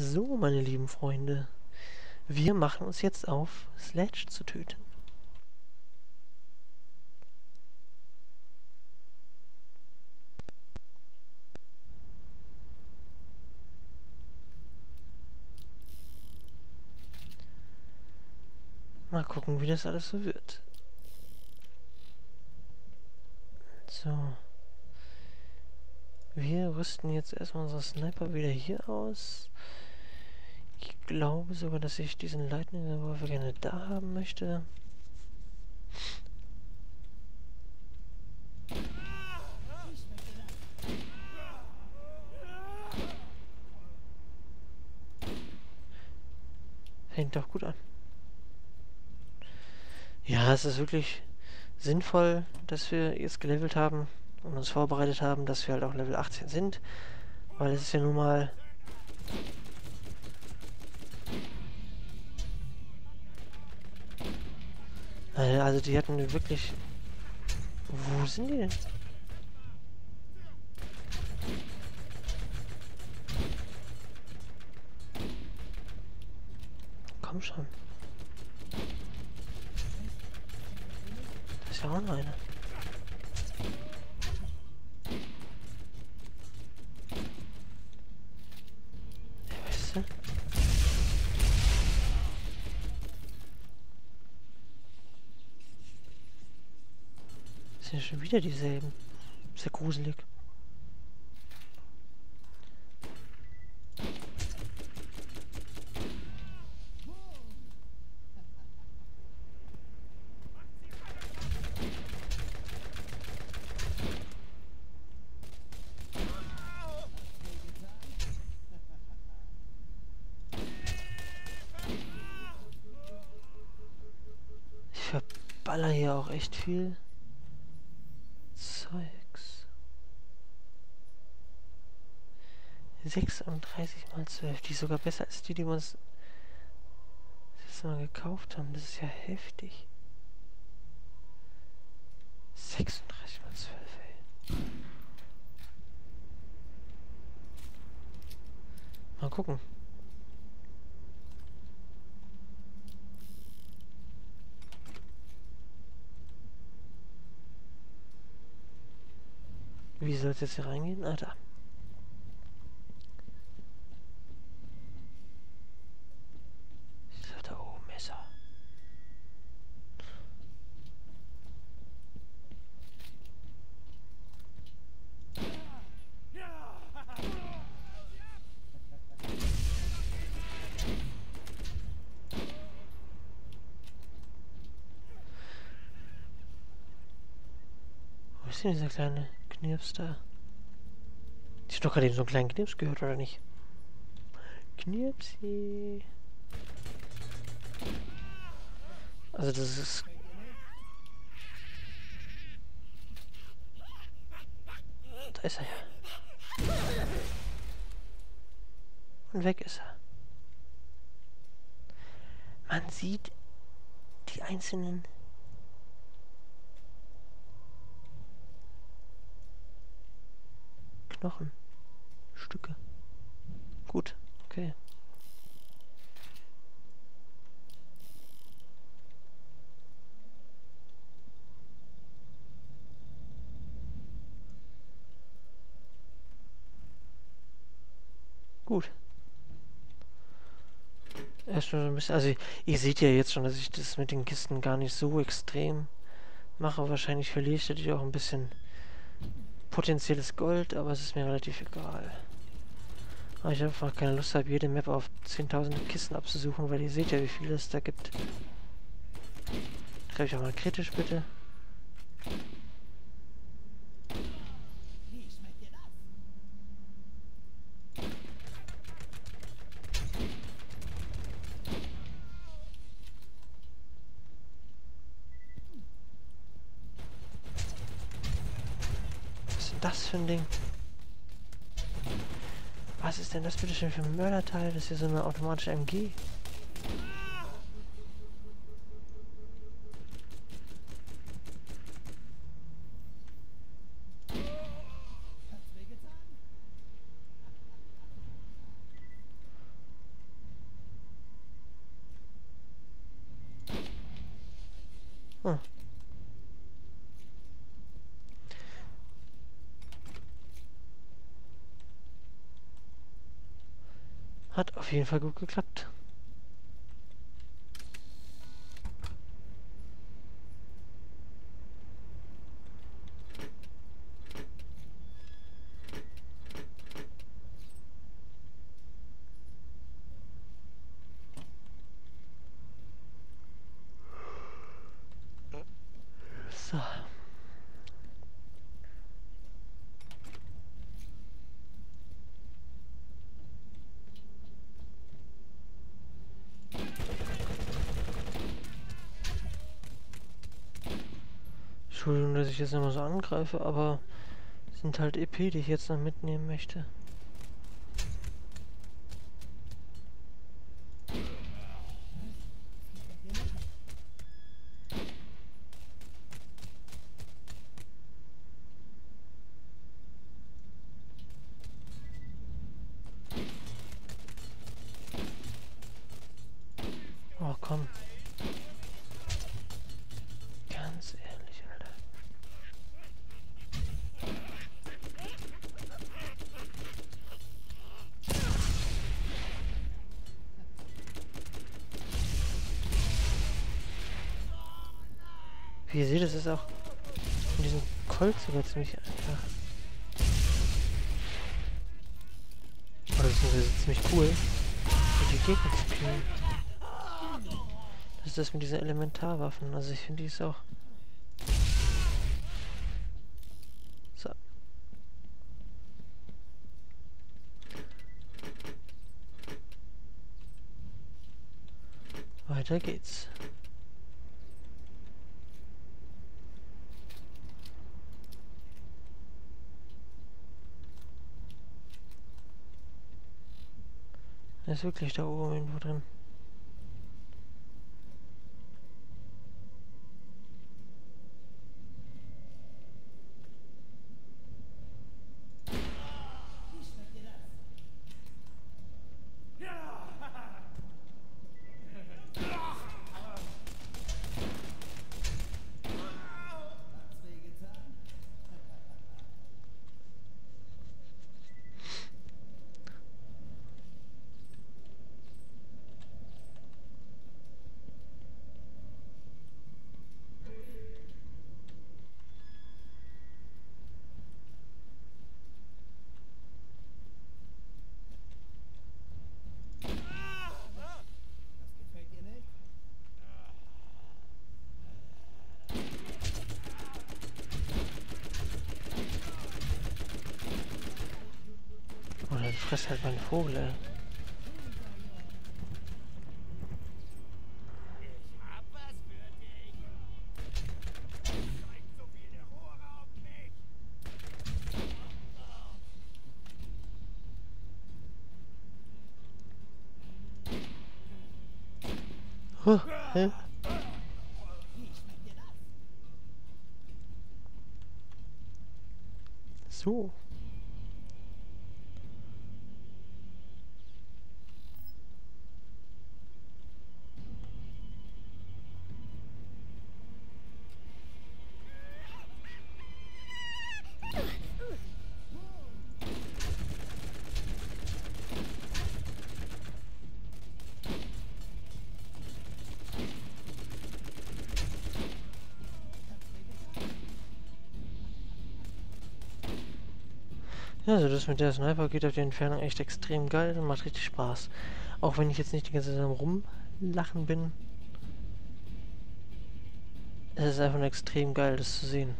So, meine lieben Freunde, wir machen uns jetzt auf, Sledge zu töten. Mal gucken, wie das alles so wird. So. Wir rüsten jetzt erstmal unsere Sniper wieder hier aus. Ich glaube sogar, dass ich diesen Lightning Revolver gerne da haben möchte. Fängt doch gut an. Ja, es ist wirklich sinnvoll, dass wir jetzt gelevelt haben und uns vorbereitet haben, dass wir halt auch Level 18 sind. Weil es ist ja nun mal... also die hatten wirklich... Wo sind die denn? Komm schon. Das ist ja auch noch einer. Sind schon wieder dieselben. Ja gruselig. Ich verballer hier auch echt viel. 36 mal 12. Die ist sogar besser als die, die wir uns das mal gekauft haben. Das ist ja heftig. 36 mal 12, ey. Mal gucken. Wie soll es jetzt hier reingehen? Ah. Da oben ist er. Wo ist denn dieser kleine... Knirps da? Ich hab doch gerade eben so einen kleinen Knirps gehört, oder nicht? Knirpsi. Also das ist... Da ist er ja. Und weg ist er. Man sieht die einzelnen Knochen. Stücke. Gut, okay. Gut. Erstmal so ein bisschen, also ihr seht ja jetzt schon, dass ich das mit den Kisten gar nicht so extrem mache. Wahrscheinlich verliere ich dadurch auch ein bisschen potenzielles Gold, aber es ist mir relativ egal. Weil ich einfach keine Lust habe, jede Map auf 10.000 Kisten abzusuchen, weil ihr seht ja, wie viel es da gibt. Schreibe ich auch mal kritisch, bitte. das für ein Ding? Was ist denn das bitte schön für ein Mörderteil? Das ist ja so eine automatische MG. Hm. Hat auf jeden Fall gut geklappt. So. Entschuldigung, dass ich jetzt immer so angreife, aber sind halt EP, die ich jetzt noch mitnehmen möchte. Wie ihr seht, das ist auch in diesem Colt sogar ziemlich einfach. Oder beziehungsweise ziemlich cool, mit die Gegner zu killen. Das ist das mit diesen Elementarwaffen. Also ich finde die ist auch... So. Weiter geht's. Ist wirklich da oben irgendwo drin. Frisst halt meinen Vogel, ey. Ich hab Ja, also das mit der Sniper geht auf die Entfernung echt extrem geil und macht richtig Spaß. Auch wenn ich jetzt nicht die ganze Zeit rumlachen bin. Es ist einfach extrem geil, das zu sehen.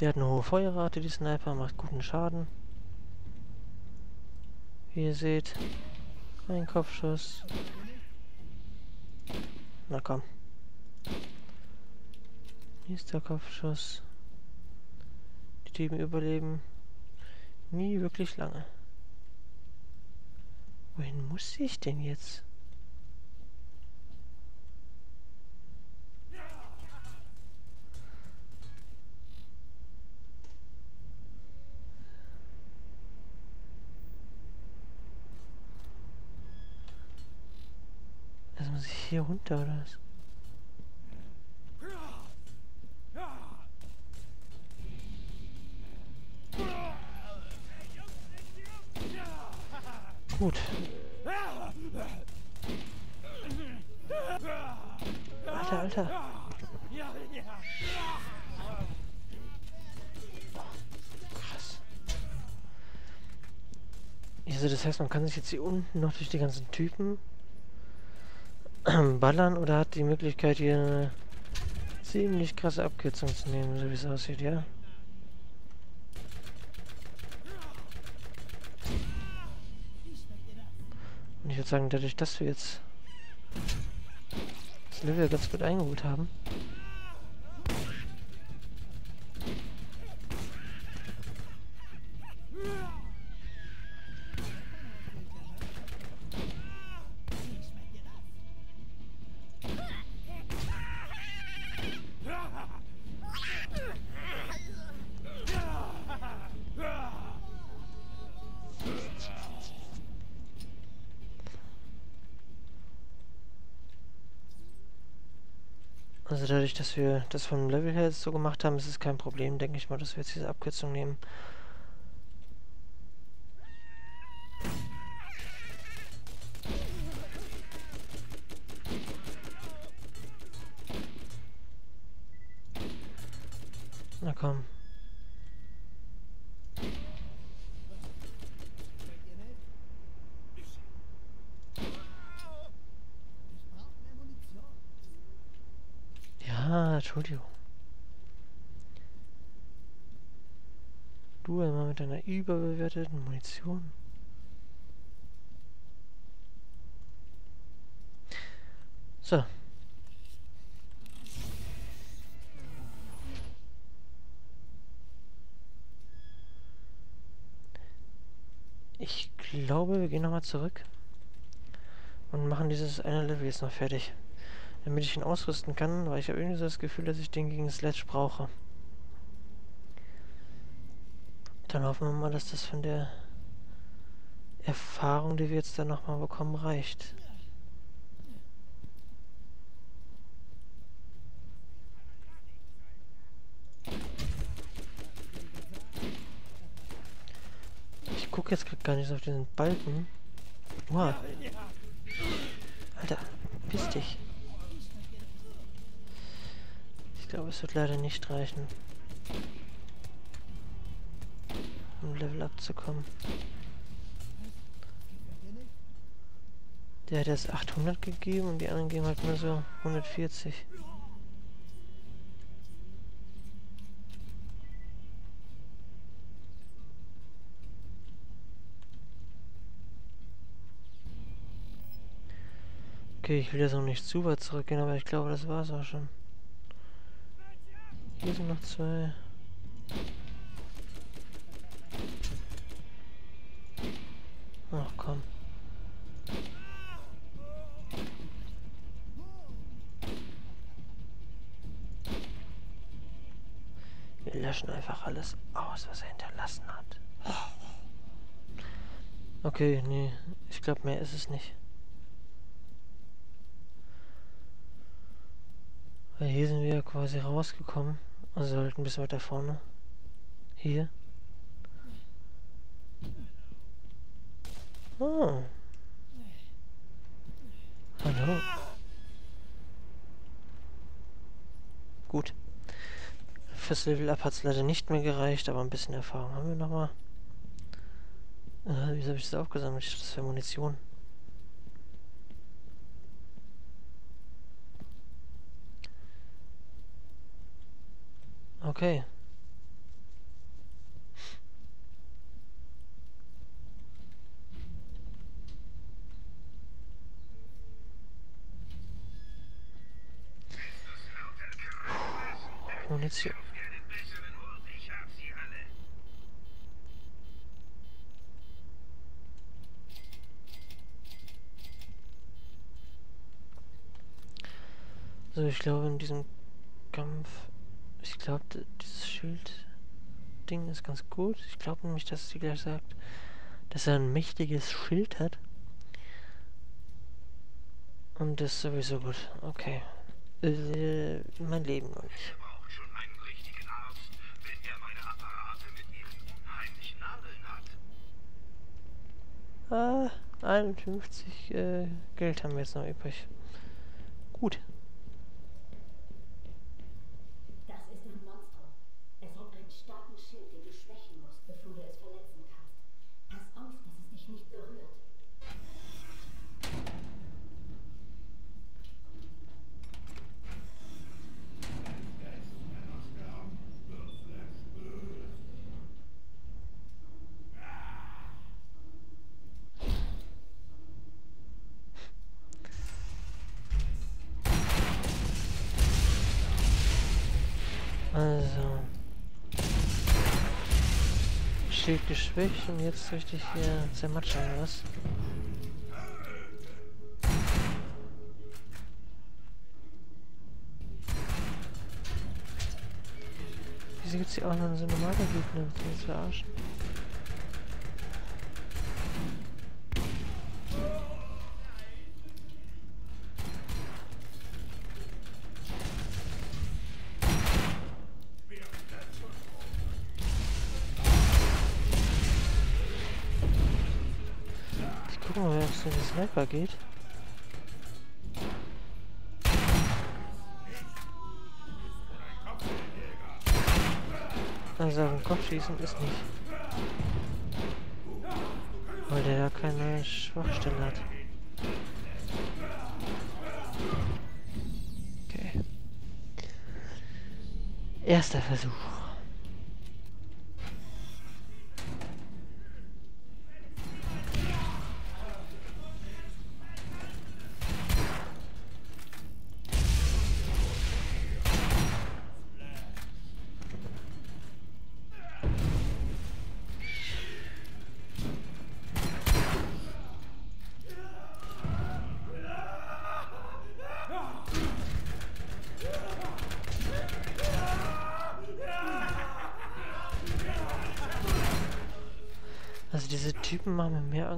Der hat eine hohe Feuerrate, die Sniper, macht guten Schaden. Wie ihr seht. Ein Kopfschuss. Na komm. Nächster Kopfschuss. Die Typen überleben nie wirklich lange. Wohin muss ich denn jetzt? Also Muss ich hier runter oder was? Gut. Alter, Alter. Krass. Also das heißt, man kann sich jetzt hier unten noch durch die ganzen Typen ballern oder hat die Möglichkeit hier eine ziemlich krasse Abkürzung zu nehmen, so wie es aussieht, ja? Würde sagen, dadurch, dass wir jetzt das Level ganz gut eingeholt haben, Also dadurch, dass wir das vom Level her jetzt so gemacht haben, ist es kein Problem, denke ich mal, dass wir jetzt diese Abkürzung nehmen. Na komm. Ja, Entschuldigung. Du immer mit deiner überbewerteten Munition. So. Ich glaube, wir gehen nochmal zurück und machen dieses eine Level jetzt noch fertig. Damit ich ihn ausrüsten kann, weil ich habe irgendwie so das Gefühl, dass ich den gegen Sledge brauche. Dann hoffen wir mal, dass das von der Erfahrung, die wir jetzt dann nochmal bekommen, reicht. Ich gucke jetzt gerade gar nicht auf diesen Balken. Wow. Alter, piss dich. Ich glaube, es wird leider nicht reichen, um Level abzukommen. Der hat erst 800 gegeben und die anderen geben halt nur so 140. Okay, ich will jetzt noch nicht zu weit zurückgehen, aber ich glaube, das war's auch schon. Hier sind noch zwei. Ach komm. Wir löschen einfach alles aus, was er hinterlassen hat. Okay, nee, ich glaube mehr ist es nicht. Weil hier sind wir quasi rausgekommen. Also halt ein bisschen weiter vorne. Hier. Oh. Hallo. Gut. Fürs Level Up hat es leider nicht mehr gereicht, aber ein bisschen Erfahrung haben wir nochmal. Äh, wieso habe ich das aufgesammelt? Das ist für Munition. Okay. Munition. So, ich glaube in diesem Kampf glaube, dieses Schild-Ding ist ganz gut. Ich glaube nämlich, dass sie gleich sagt, dass er ein mächtiges Schild hat. Und das ist sowieso gut. Okay. Äh, mein Leben noch nicht. Braucht schon einen richtigen Arzt, wenn meine Apparate mit ihren unheimlichen Nadeln hat. Ah, 51 äh, Geld haben wir jetzt noch übrig. Gut. Das ist ein Monstrum. Es hat einen starken Schild, den du schwächen musst, bevor du es verletzen kannst. Pass auf, dass es dich nicht berührt. Also. Geschwächt und jetzt richtig hier zermatschen, oder was? Wieso gibt's hier auch noch so normale Gegner, die uns verarschen? Sniper geht. Also den Kopf schießen ist nicht. Weil der ja keine Schwachstelle hat. Okay. Erster Versuch.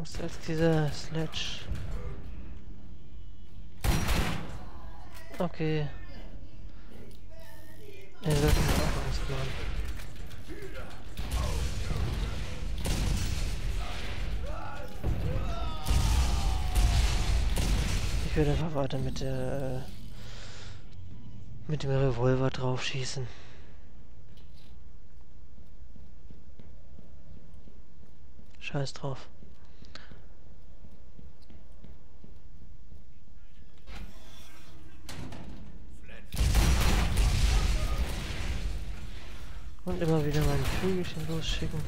Angst als dieser Sledge. Okay. Er sollte mir auch Angst machen. Ich würde einfach weiter mit der äh, mit dem Revolver drauf schießen. Scheiß drauf. Und immer wieder meine Vögelchen losschicken.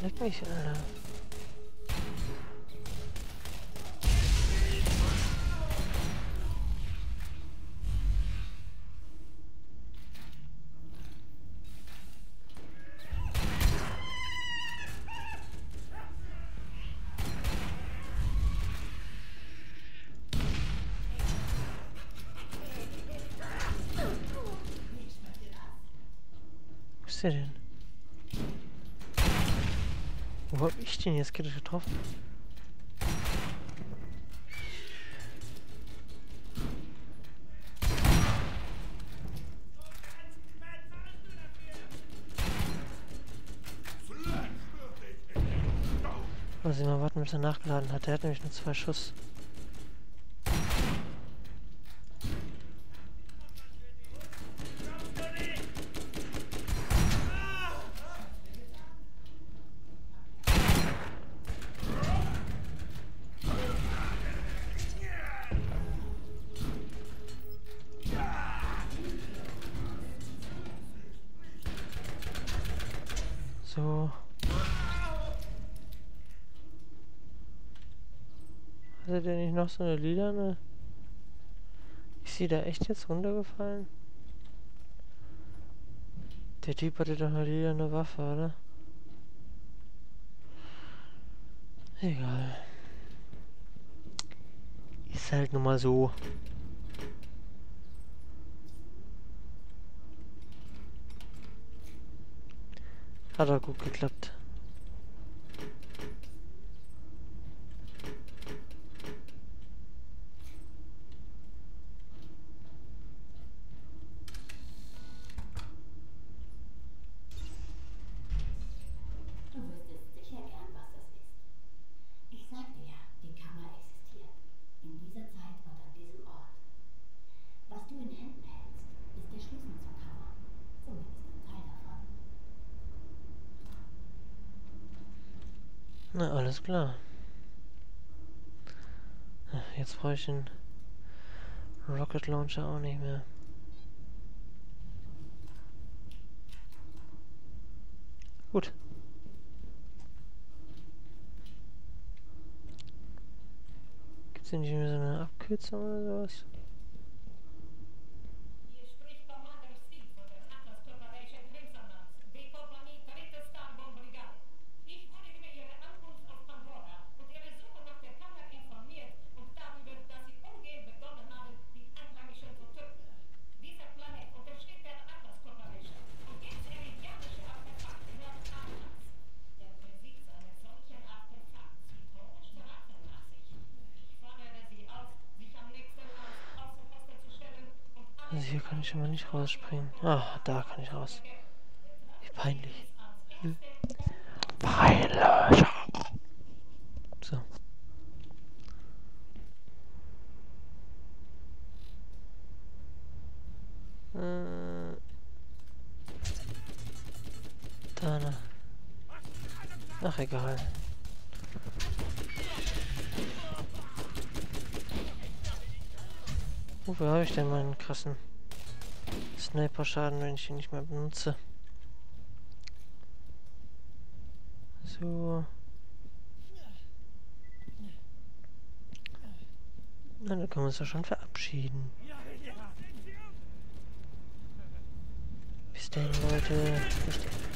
Leck mich, Alter. Ich den jetzt gerade getroffen? Muss ich mal warten, bis er nachgeladen hat. Der hat nämlich nur zwei Schuss. Noch so eine lilane? Ist sie da echt jetzt runtergefallen? Der Typ hatte doch eine lilane Waffe, oder? Egal. Ist halt nun mal so. Hat auch gut geklappt. Du wüsstest sicher gern, was das ist. Ich sagte ja, die Kammer existiert. In dieser Zeit und an diesem Ort. Was du in Händen hältst, ist der Schlüssel zur Kammer. Zumindest ein Teil davon. Na, alles klar. Ja, Jetzt brauche ich den Rocket Launcher auch nicht mehr. Gut. Gibt's hier nicht mehr so eine Abkürzung oder sowas? Hier spricht Commander Steve von der Atlas Corporation Crimsonance, B-Kompanie, dritte Starbomb-Brigade. Ich wurde über Ihre Ankunft auf Pandora und Ihre Suche nach der Kammer informiert und darüber, dass Sie umgehend begonnen haben, die Einheimischen zu töten. Dieser Planet untersteht der Atlas Corporation und gibt eridianische Artefakte gehört Atlas. Der Besitz eines solchen Artefakts zieht hohe Strafen nach sich. Ich fordere Sie auf, sich am nächsten Ort außer Posten zu stellen und alle Also hier kann ich immer nicht rausspringen. Ah, da kann ich raus. Wie peinlich. Hm. Peinlich. So. Äh. Da, ne. Ach, egal. Wofür habe ich denn meinen krassen Sniper-Schaden, wenn ich ihn nicht mehr benutze? So. Na, dann können wir uns ja schon verabschieden. Bis denn, Leute. Bis denn.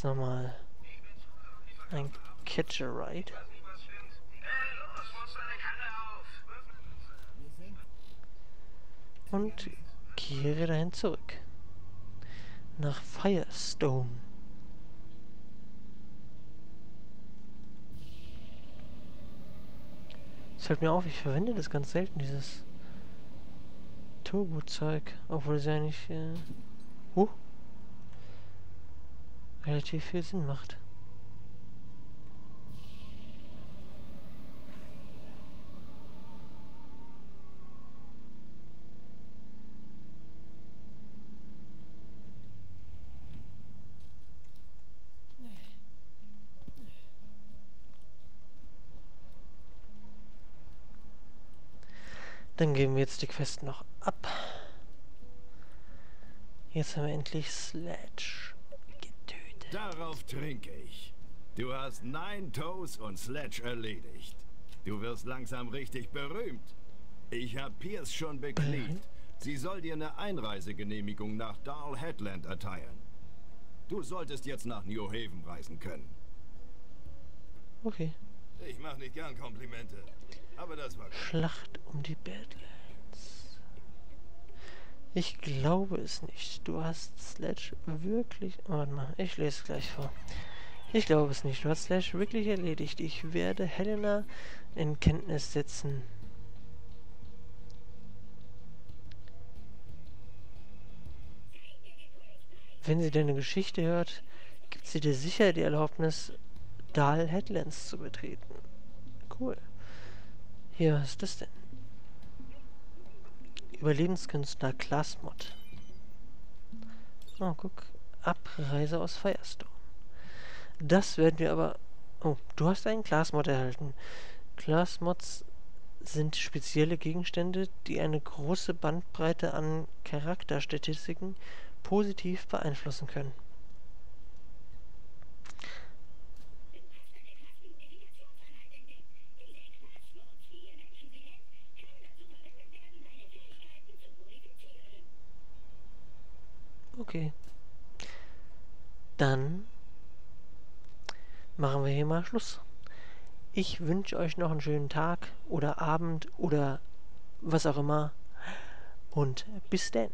Jetzt nochmal ein Catcher Ride. Hey, los, muss deine Karre auf! und kehre dahin zurück. Nach Firestone. Es fällt mir auf, ich verwende das ganz selten, dieses Turbo-Zeug. Obwohl es eigentlich äh, uh, relativ viel Sinn macht. Dann geben wir jetzt die Quest noch ab. Jetzt haben wir endlich Sledge. Darauf trinke ich. Du hast Nine Toes und Sledge erledigt. Du wirst langsam richtig berühmt. Ich habe Pierce schon bekniet. Sie soll dir eine Einreisegenehmigung nach Darl Headland erteilen. Du solltest jetzt nach New Haven reisen können. Okay. Ich mache nicht gern Komplimente, aber das war. Schlacht um die Badlands. Ich glaube es nicht. Du hast Sledge wirklich... Oh, warte mal, ich lese es gleich vor. Ich glaube es nicht. Du hast Sledge wirklich erledigt. Ich werde Helena in Kenntnis setzen. Wenn sie deine Geschichte hört, gibt sie dir sicher die Erlaubnis, Dahl Headlands zu betreten. Cool. Hier, was ist das denn? Überlebenskünstler Klasmod. Oh, guck. Abreise aus Firestone. Das werden wir aber... Oh, du hast einen Klasmod erhalten. Klasmods sind spezielle Gegenstände, die eine große Bandbreite an Charakterstatistiken positiv beeinflussen können. Okay. Dann machen wir hier mal Schluss. Ich wünsche euch noch einen schönen Tag oder Abend oder was auch immer. Und bis denn.